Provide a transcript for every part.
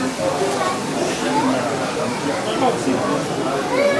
Thank you.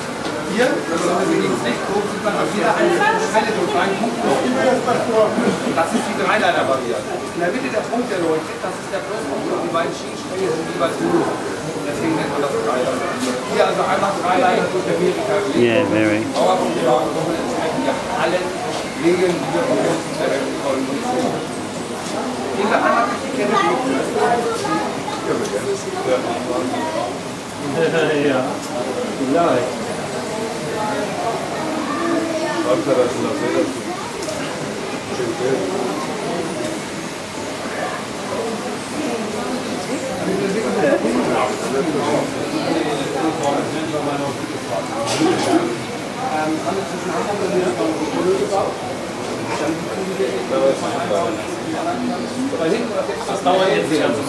Hier, wenn man Licht guckt, sieht man auf jeder einzelnen Schwelle so einen kleinen Punkt noch. Das ist die Dreileiter-Variante. In der Mitte der Punkt, der leuchtet, das ist der Pluspunkt und die beiden Schienenstränge sind jeweils Minus. Deswegen nennt man das Dreileiter. Hier also einfach Dreileiter durch Amerika gelegt. Yeah, very. Powerpunkte kommen entsprechend ja alle Regeln, die wir von uns in der Welt einmal durch die Kette nutzen. ja, vielleicht. Das dauert jetzt die ganze.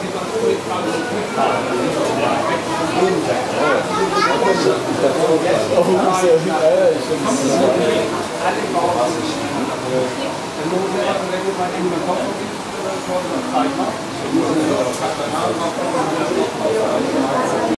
Sieht man so die Frage, alle Bauern Wenn du wenn du mal in den